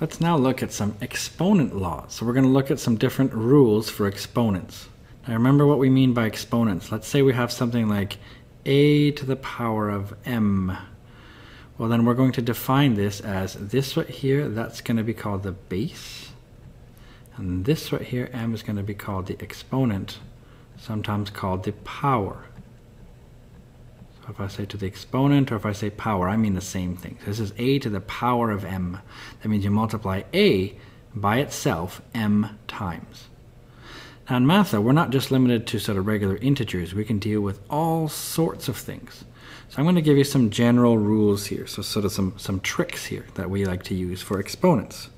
Let's now look at some exponent laws. So we're going to look at some different rules for exponents. Now remember what we mean by exponents. Let's say we have something like a to the power of m. Well then we're going to define this as this right here, that's going to be called the base. And this right here, m is going to be called the exponent, sometimes called the power if I say to the exponent or if I say power, I mean the same thing. So this is a to the power of m. That means you multiply a by itself m times. Now in math though, we're not just limited to sort of regular integers. We can deal with all sorts of things. So I'm going to give you some general rules here, so sort of some, some tricks here that we like to use for exponents.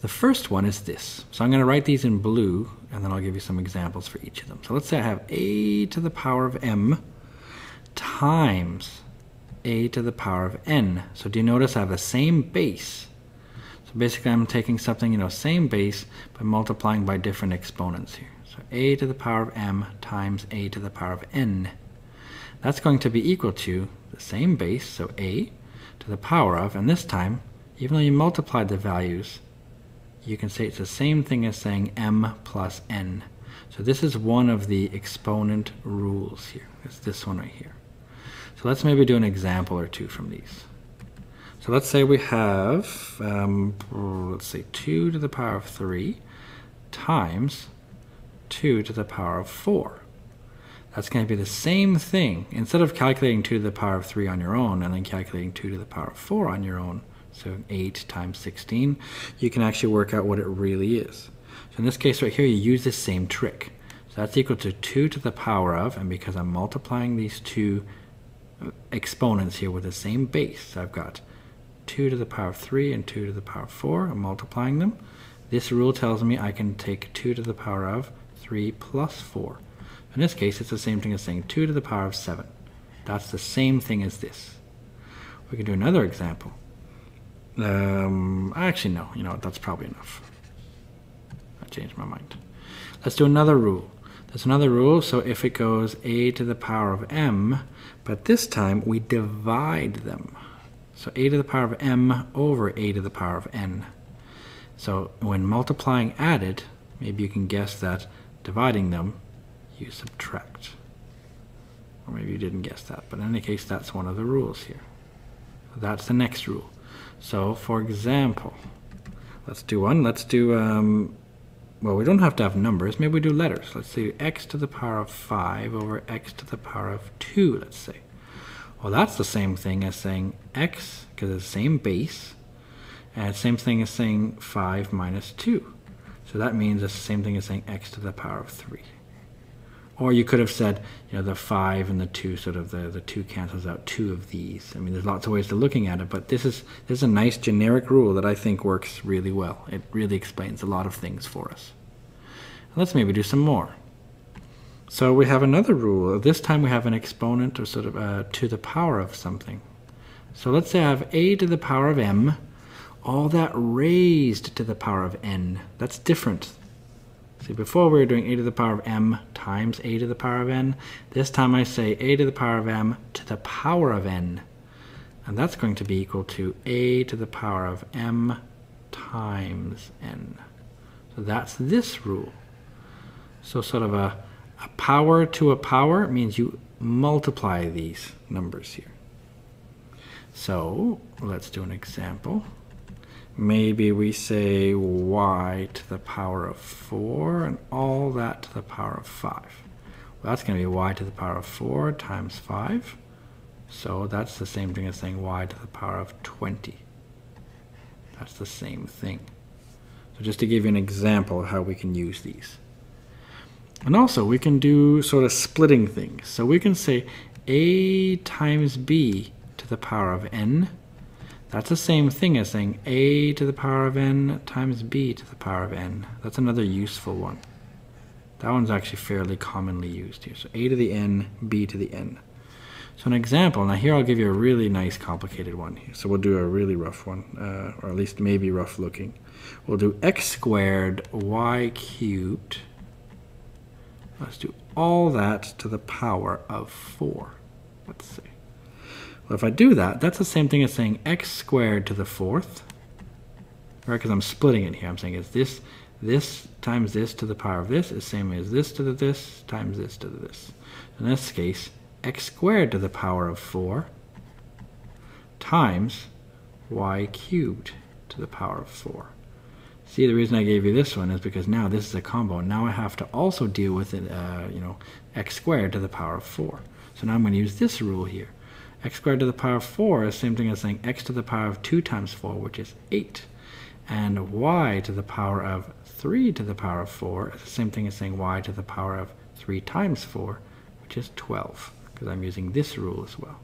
The first one is this. So I'm going to write these in blue, and then I'll give you some examples for each of them. So let's say I have a to the power of m times a to the power of n. So do you notice I have the same base? So basically I'm taking something, you know, same base, but multiplying by different exponents here. So a to the power of m times a to the power of n. That's going to be equal to the same base, so a to the power of, and this time, even though you multiplied the values, you can say it's the same thing as saying m plus n. So this is one of the exponent rules here. It's this one right here. So let's maybe do an example or two from these. So let's say we have, um, let's say 2 to the power of 3 times 2 to the power of 4. That's going to be the same thing. Instead of calculating 2 to the power of 3 on your own and then calculating 2 to the power of 4 on your own, so 8 times 16, you can actually work out what it really is. So in this case right here, you use the same trick. So that's equal to 2 to the power of, and because I'm multiplying these two exponents here with the same base. I've got 2 to the power of 3 and 2 to the power of 4. I'm multiplying them. This rule tells me I can take 2 to the power of 3 plus 4. In this case, it's the same thing as saying 2 to the power of 7. That's the same thing as this. We can do another example. Um, actually, no. You know what? That's probably enough. I changed my mind. Let's do another rule. There's another rule. So if it goes a to the power of m, but this time we divide them. So a to the power of m over a to the power of n. So when multiplying added, maybe you can guess that dividing them, you subtract. Or maybe you didn't guess that, but in any case, that's one of the rules here. That's the next rule. So for example, let's do one. Let's do, um, well, we don't have to have numbers. Maybe we do letters. Let's say x to the power of 5 over x to the power of 2, let's say. Well, that's the same thing as saying x, because it's the same base, and same thing as saying 5 minus 2. So that means it's the same thing as saying x to the power of 3. Or you could have said, you know, the 5 and the 2, sort of the, the 2 cancels out two of these. I mean, there's lots of ways to looking at it, but this is, this is a nice generic rule that I think works really well. It really explains a lot of things for us. Let's maybe do some more. So we have another rule. This time we have an exponent or sort of uh, to the power of something. So let's say I have a to the power of m, all that raised to the power of n. That's different. See, before we were doing a to the power of m times a to the power of n. This time I say a to the power of m to the power of n. And that's going to be equal to a to the power of m times n. So that's this rule. So sort of a a power to a power means you multiply these numbers here. So let's do an example. Maybe we say y to the power of 4 and all that to the power of 5. Well, that's going to be y to the power of 4 times 5. So that's the same thing as saying y to the power of 20. That's the same thing. So just to give you an example of how we can use these. And also we can do sort of splitting things. So we can say a times b to the power of n. That's the same thing as saying a to the power of n times b to the power of n. That's another useful one. That one's actually fairly commonly used here. So a to the n, b to the n. So an example, now here I'll give you a really nice complicated one. So we'll do a really rough one, uh, or at least maybe rough looking. We'll do x squared y cubed Let's do all that to the power of 4. Let's see. Well, if I do that, that's the same thing as saying x squared to the fourth right? Because I'm splitting it here. I'm saying it's this this times this to the power of this is same as this to the this times this to the this. In this case, x squared to the power of 4 times y cubed to the power of 4. See, the reason I gave you this one is because now this is a combo. Now I have to also deal with it, uh, you know, x squared to the power of 4. So now I'm going to use this rule here. X squared to the power of 4 is the same thing as saying x to the power of 2 times 4, which is 8. And y to the power of 3 to the power of 4 is the same thing as saying y to the power of 3 times 4, which is 12, because I'm using this rule as well.